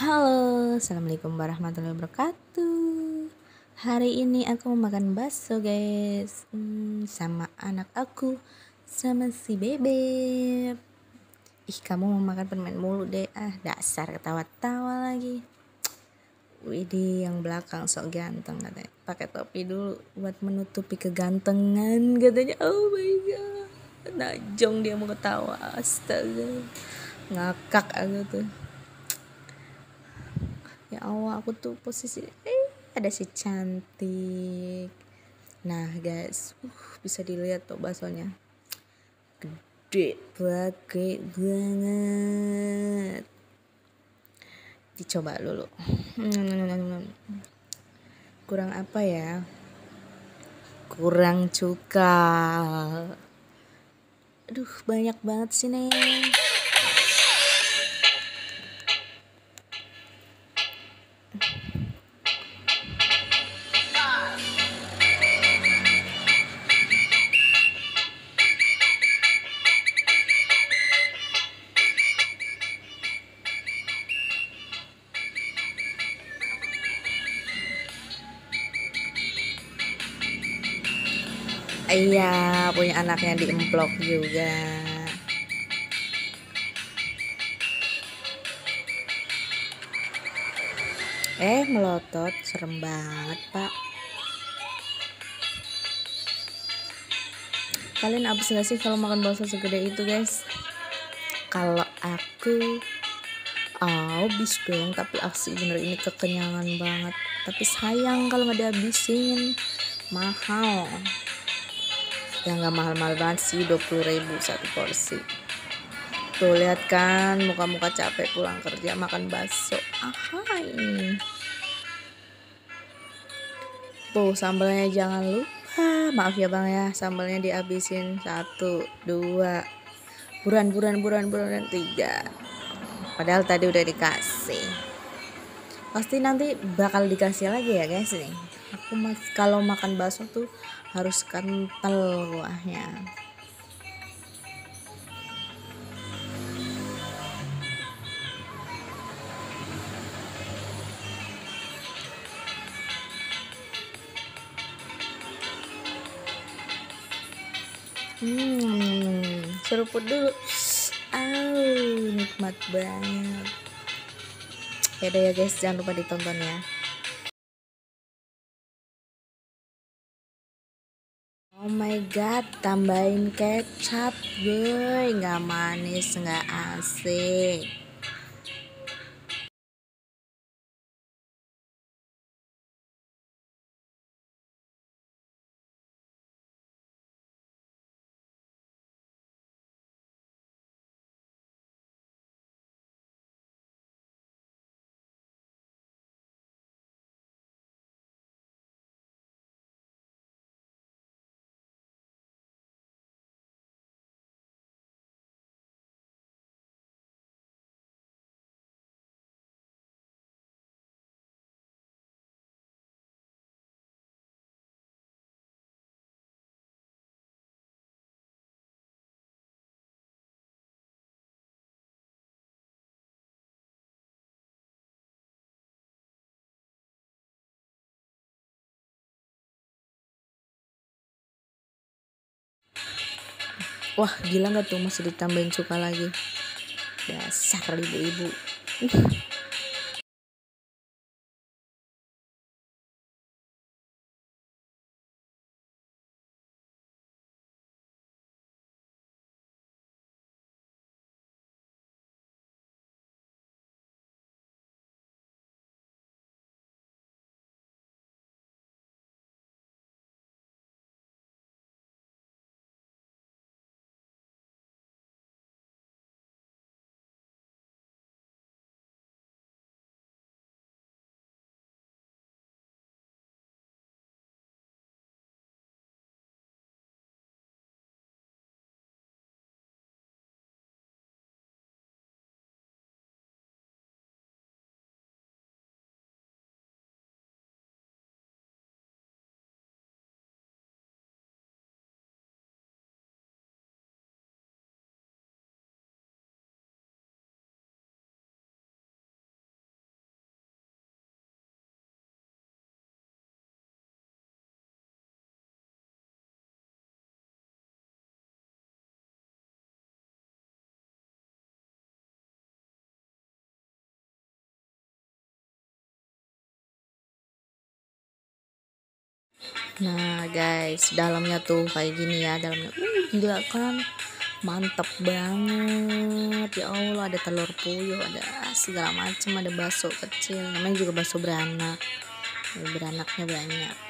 Halo, Assalamualaikum warahmatullahi wabarakatuh. Hari ini aku mau makan bakso guys. Hmm, Sama anak aku Sama si bebek Ih kamu mau makan permen mulu deh. Ah dasar ketawa-tawa lagi. Widih yang belakang sok ganteng katanya. Pakai topi dulu buat menutupi kegantengan katanya. Oh my god. Najong dia mau ketawa Astaga. Ngakak aku tuh ya Allah aku tuh posisi eh ada si cantik. Nah guys uh, bisa dilihat tuh baksonya. Gede banget banget. Dicoba dulu. Kurang apa ya? Kurang cuka aduh banyak banget sih nih iya punya anaknya diemplok juga. Eh melotot serem banget pak. Kalian abis gak sih kalau makan bakso segede itu guys? Kalau aku habis dong tapi aksi bener ini kekenyangan banget. Tapi sayang kalau nggak dihabisin. Mahal ya nggak mahal-mahal banget sih 20 ribu satu porsi. Tuh lihat kan muka-muka capek pulang kerja makan bakso. Ahai tuh sambalnya jangan lupa. Maaf ya bang ya sambalnya dihabisin. Satu dua. Buruan buruan buruan buruan tiga. Padahal tadi udah dikasih. Pasti nanti bakal dikasih lagi ya guys nih. Aku mas kalau makan bakso tuh harus kental kuahnya Hmm, seruput dulu. Au, nikmat banget. Ya udah ya guys, jangan lupa ditonton ya. Oh my god, tambahin kecap, gue nggak manis, nggak asik. Wah gila nggak tuh masih ditambahin cuka lagi. Dasar ibu-ibu. Nah guys dalamnya tuh kayak gini ya dalamnya. Uh gila kan? Mantep banget. Ya Allah ada telur puyuh ada segala macam ada bakso kecil. Namanya juga bakso beranak. Beranaknya banyak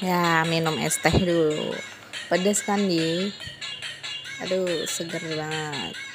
ya minum es teh dulu. Pedes kan di aduh seger banget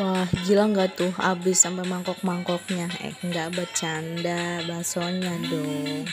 Wah, gila nggak tuh habis sampai mangkok-mangkoknya? Eh, nggak bercanda, baksonya dong.